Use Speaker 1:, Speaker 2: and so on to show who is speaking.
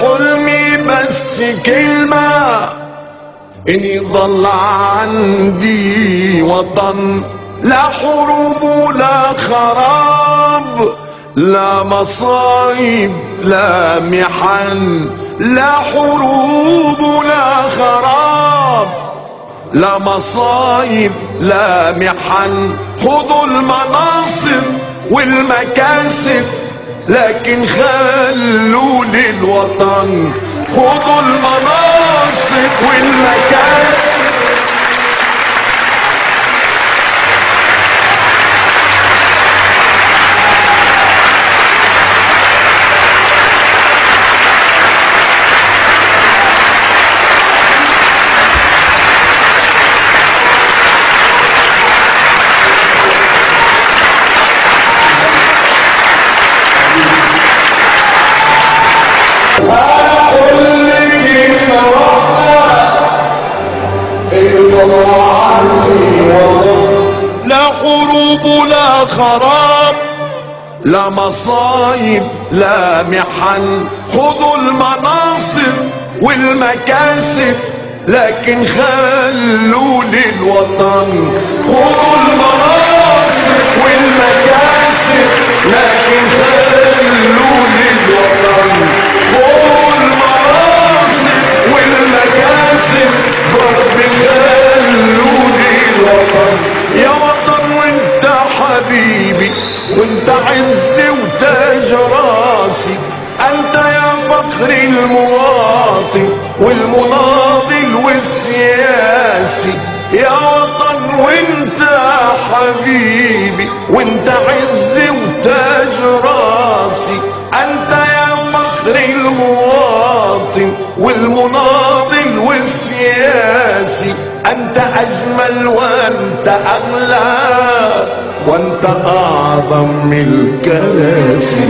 Speaker 1: حلمي بس كلمة إن يضل عندي وطن لا حروب ولا خراب لا مصايب لا محن لا حروب ولا خراب لا مصايب لا محن. خذوا المناصب والمكاسب لكن خلوا للوطن خذوا المناصب والمكاسب لا حروب لا خراب لا مصايب لا محن. خذوا المناصب والمكاسب لكن خلوا للوطن. خذوا المناصب يا وطن وانت حبيبي وانت عزي وتاج راسي أنت يا فخر المواطن والمناضل والسياسي. يا وطن وانت حبيبي وانت عزي وتاج راسي أنت يا فخر المواطن والمناضل والسياسي. أنت أجمل وأنت أغلى وأنت أعظم من الكراسي.